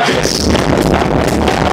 like this.